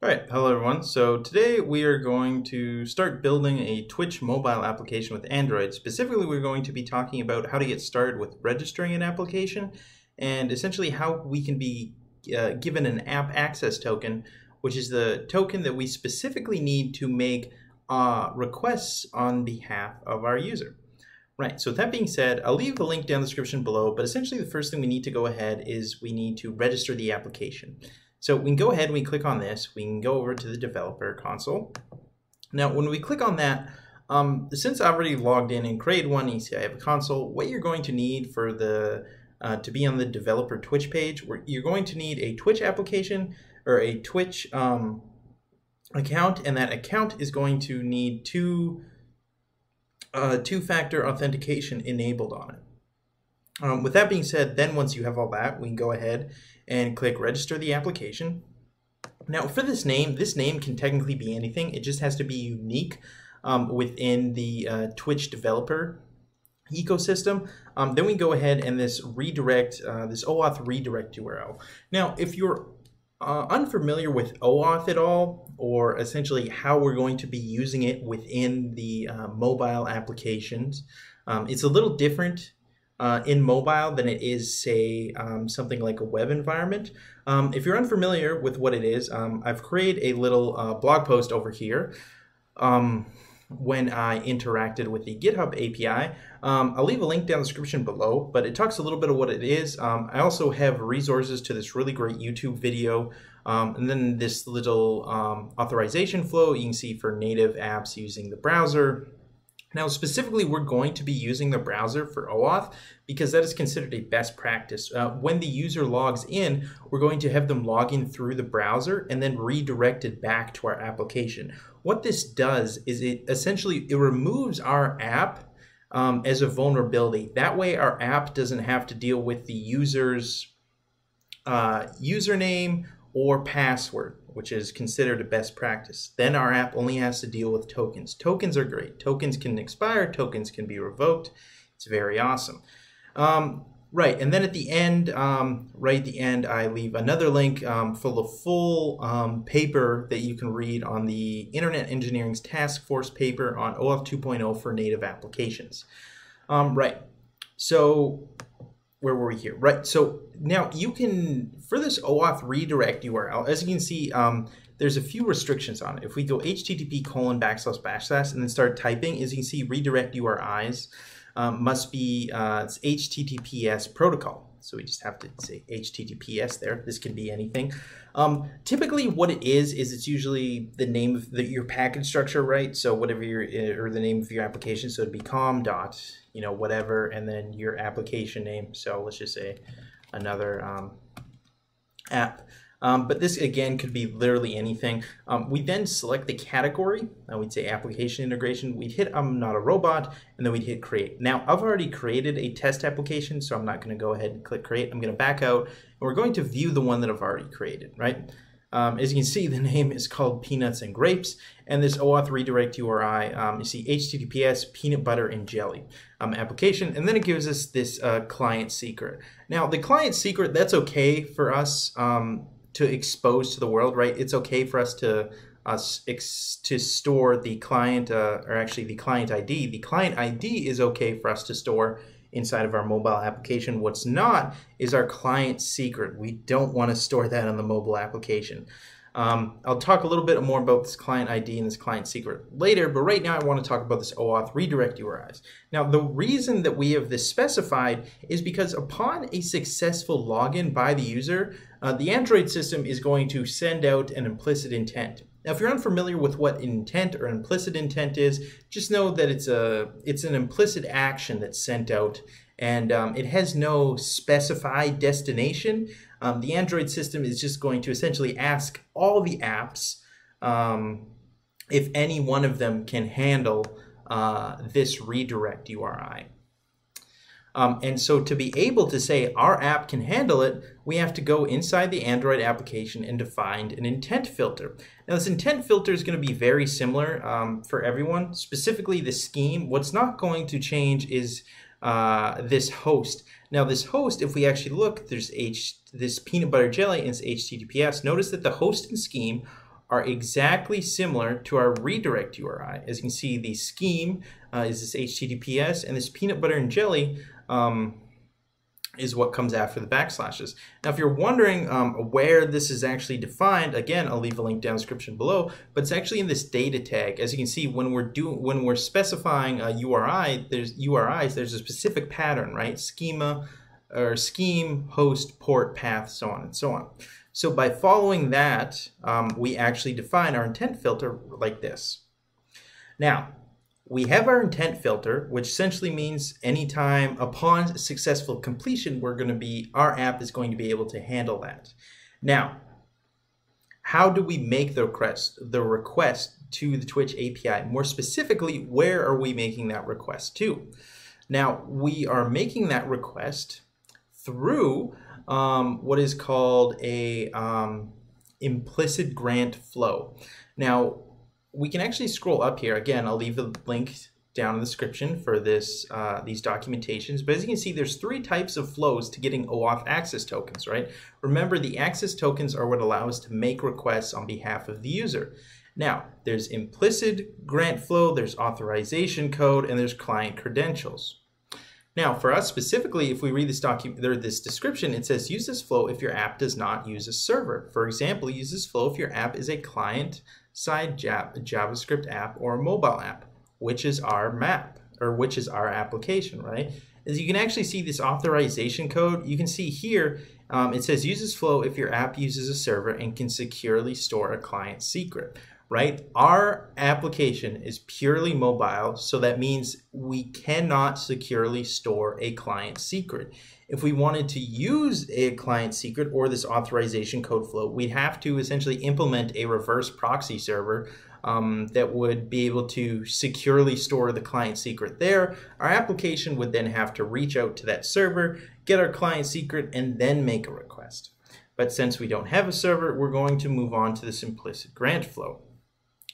All right, hello everyone. So today we are going to start building a Twitch mobile application with Android. Specifically, we're going to be talking about how to get started with registering an application and essentially how we can be uh, given an app access token, which is the token that we specifically need to make uh, requests on behalf of our user. Right, so with that being said, I'll leave the link down in the description below, but essentially the first thing we need to go ahead is we need to register the application. So we can go ahead and we click on this. We can go over to the developer console. Now, when we click on that, um, since I've already logged in and created one, you see I have a console. What you're going to need for the uh, to be on the developer Twitch page, you're going to need a Twitch application or a Twitch um, account, and that account is going to need two uh, two-factor authentication enabled on it. Um, with that being said, then once you have all that, we can go ahead and click register the application. Now for this name, this name can technically be anything. It just has to be unique um, within the uh, Twitch developer ecosystem. Um, then we go ahead and this redirect, uh, this OAuth redirect URL. Now, if you're uh, unfamiliar with OAuth at all, or essentially how we're going to be using it within the uh, mobile applications, um, it's a little different uh, in mobile than it is, say, um, something like a web environment. Um, if you're unfamiliar with what it is, um, I've created a little uh, blog post over here um, when I interacted with the GitHub API. Um, I'll leave a link down the description below, but it talks a little bit of what it is. Um, I also have resources to this really great YouTube video. and then this little authorization flow you can see for native apps using the browser, now, specifically, we're going to be using the browser for OAuth because that is considered a best practice. Uh, when the user logs in, we're going to have them log in through the browser and then redirected back to our application. What this does is it essentially it removes our app um, as a vulnerability. That way, our app doesn't have to deal with the user's uh, username or password which is considered a best practice. Then our app only has to deal with tokens. Tokens are great. Tokens can expire, tokens can be revoked. It's very awesome. Um, right, and then at the end, um, right at the end, I leave another link um, for the full um, paper that you can read on the Internet Engineering's Task Force paper on OAuth 2.0 for native applications. Um, right, so where were we here? Right. So now you can, for this OAuth redirect URL, as you can see, um, there's a few restrictions on it. If we go HTTP colon backslash backslash and then start typing, as you can see, redirect URIs um, must be uh, it's HTTPS protocol. So we just have to say HTTPS there. This can be anything. Um, typically, what it is is it's usually the name of the, your package structure, right? So whatever your or the name of your application. So it'd be com dot you know whatever, and then your application name. So let's just say another um, app. Um, but this again could be literally anything. Um, we then select the category. Uh, we'd say application integration. We'd hit I'm not a robot, and then we'd hit create. Now I've already created a test application, so I'm not going to go ahead and click create. I'm going to back out, and we're going to view the one that I've already created, right? Um, as you can see, the name is called Peanuts and Grapes, and this OAuth redirect URI, um, you see HTTPS peanut butter and jelly um, application, and then it gives us this uh, client secret. Now, the client secret, that's okay for us um, to expose to the world, right? It's okay for us to us to store the client, uh, or actually the client ID. The client ID is okay for us to store inside of our mobile application. What's not is our client secret. We don't want to store that on the mobile application. Um, I'll talk a little bit more about this client ID and this client secret later, but right now I want to talk about this OAuth redirect URIs. Now, the reason that we have this specified is because upon a successful login by the user, uh, the Android system is going to send out an implicit intent. Now, if you're unfamiliar with what intent or implicit intent is, just know that it's a it's an implicit action that's sent out, and um, it has no specified destination. Um, the Android system is just going to essentially ask all the apps um, if any one of them can handle uh, this redirect URI. Um, and so to be able to say our app can handle it, we have to go inside the Android application and define an intent filter. Now this intent filter is going to be very similar um, for everyone. Specifically the scheme, what's not going to change is uh, this host. Now this host, if we actually look, there's H, this peanut butter jelly and it's HTTPS. Notice that the host and scheme are exactly similar to our redirect URI. As you can see, the scheme uh, is this HTTPS, and this peanut butter and jelly um, is what comes after the backslashes. Now, if you're wondering um, where this is actually defined, again, I'll leave a link down the description below, but it's actually in this data tag. As you can see, when we're doing when we're specifying a URI, there's URIs, there's a specific pattern, right? Schema or scheme, host, port, path, so on and so on. So by following that, um, we actually define our intent filter like this. Now, we have our intent filter, which essentially means anytime upon successful completion, we're going to be, our app is going to be able to handle that. Now, how do we make the request, the request to the Twitch API? More specifically, where are we making that request to? Now, we are making that request through um, what is called a um, implicit grant flow. Now, we can actually scroll up here. Again, I'll leave the link down in the description for this uh, these documentations. But as you can see, there's three types of flows to getting OAuth access tokens, right? Remember, the access tokens are what allow us to make requests on behalf of the user. Now, there's implicit grant flow, there's authorization code, and there's client credentials. Now, for us specifically, if we read this document or this description, it says use this flow if your app does not use a server. For example, use this flow if your app is a client side JavaScript app or a mobile app, which is our map or which is our application, right? As you can actually see this authorization code, you can see here um, it says uses flow if your app uses a server and can securely store a client secret, right? Our application is purely mobile, so that means we cannot securely store a client secret if we wanted to use a client secret or this authorization code flow, we'd have to essentially implement a reverse proxy server um, that would be able to securely store the client secret there. Our application would then have to reach out to that server, get our client secret, and then make a request. But since we don't have a server, we're going to move on to this implicit grant flow.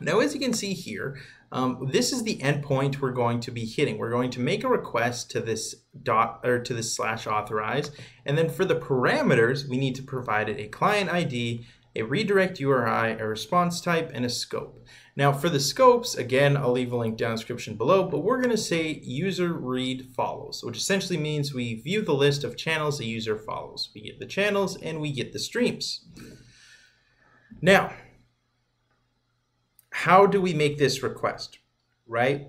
Now, as you can see here, um, this is the endpoint we're going to be hitting. We're going to make a request to this dot or to this slash authorize, and then for the parameters, we need to provide it a client ID, a redirect URI, a response type, and a scope. Now for the scopes, again, I'll leave a link down description below, but we're gonna say user read follows, which essentially means we view the list of channels the user follows. We get the channels and we get the streams. Now, how do we make this request, right?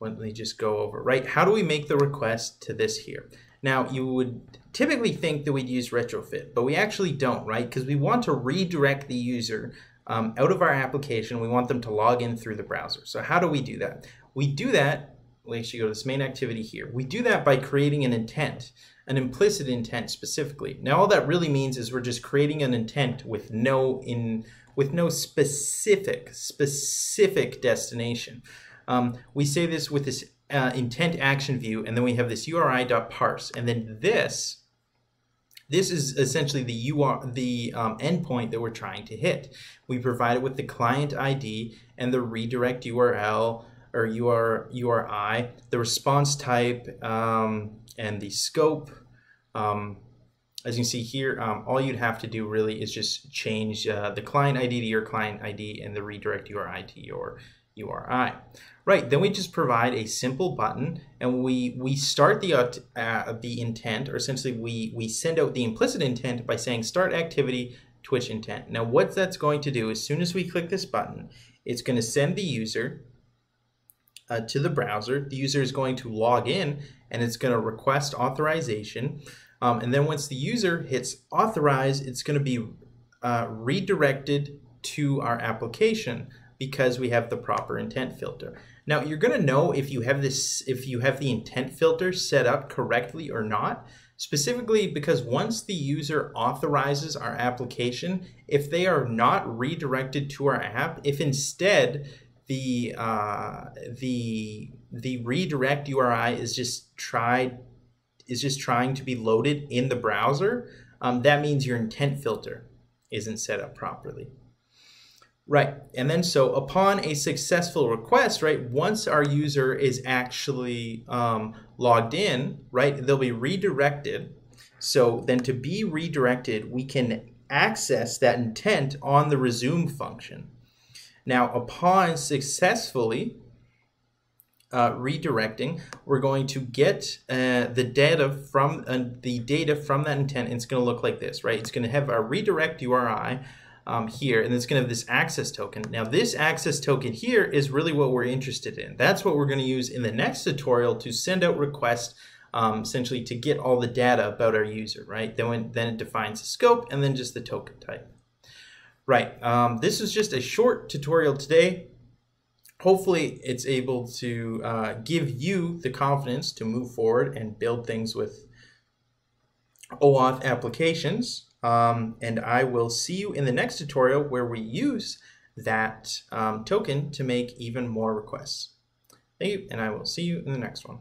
Let me just go over, right? How do we make the request to this here? Now, you would typically think that we'd use retrofit, but we actually don't, right? Because we want to redirect the user um, out of our application. We want them to log in through the browser. So how do we do that? We do that, let us go to this main activity here. We do that by creating an intent, an implicit intent specifically. Now, all that really means is we're just creating an intent with no in with no specific, specific destination. Um, we say this with this uh, intent action view, and then we have this URI.parse, and then this, this is essentially the UR, the um, endpoint that we're trying to hit. We provide it with the client ID and the redirect URL or UR, URI, the response type, um, and the scope. Um, as you can see here, um, all you'd have to do really is just change uh, the client ID to your client ID and the redirect URI to your URI. Right, then we just provide a simple button and we, we start the, uh, the intent, or essentially we, we send out the implicit intent by saying start activity Twitch intent. Now what that's going to do, as soon as we click this button, it's going to send the user uh, to the browser. The user is going to log in and it's going to request authorization. Um, and then once the user hits authorize, it's going to be uh, redirected to our application because we have the proper intent filter. Now you're going to know if you have this, if you have the intent filter set up correctly or not, specifically because once the user authorizes our application, if they are not redirected to our app, if instead the uh, the the redirect URI is just tried is just trying to be loaded in the browser, um, that means your intent filter isn't set up properly. Right, and then so upon a successful request, right, once our user is actually um, logged in, right, they'll be redirected. So then to be redirected, we can access that intent on the resume function. Now, upon successfully uh, redirecting, we're going to get uh, the data from uh, the data from that intent. It's going to look like this, right? It's going to have a redirect URI um, here, and it's going to have this access token. Now, this access token here is really what we're interested in. That's what we're going to use in the next tutorial to send out requests, um, essentially to get all the data about our user, right? Then, when, then it defines the scope and then just the token type. Right, um, this is just a short tutorial today hopefully it's able to uh, give you the confidence to move forward and build things with OAuth applications. Um, and I will see you in the next tutorial where we use that um, token to make even more requests. Thank you, and I will see you in the next one.